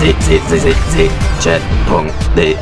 www.ccccchat.de Bei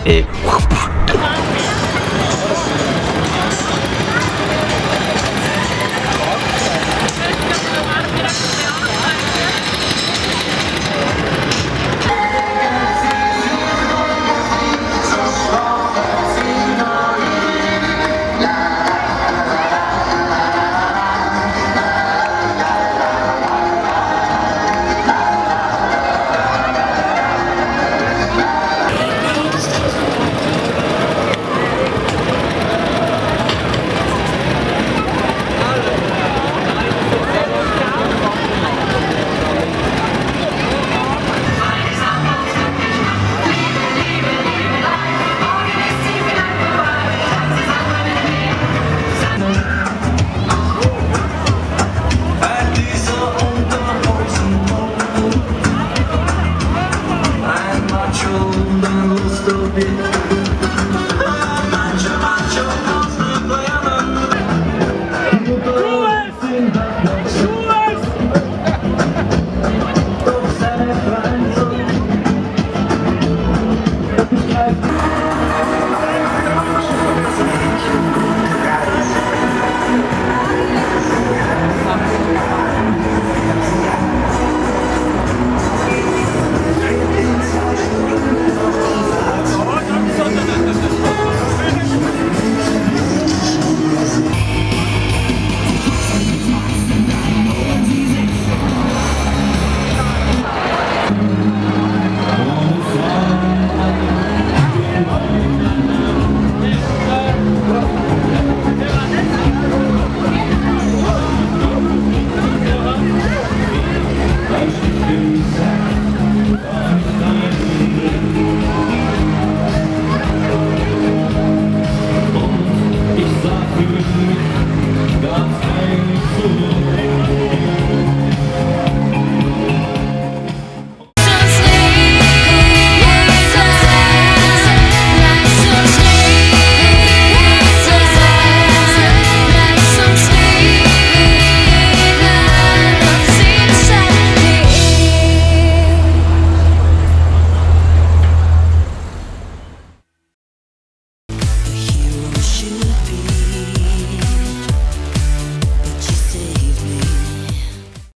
Lusterbild Macho, uzak gümrük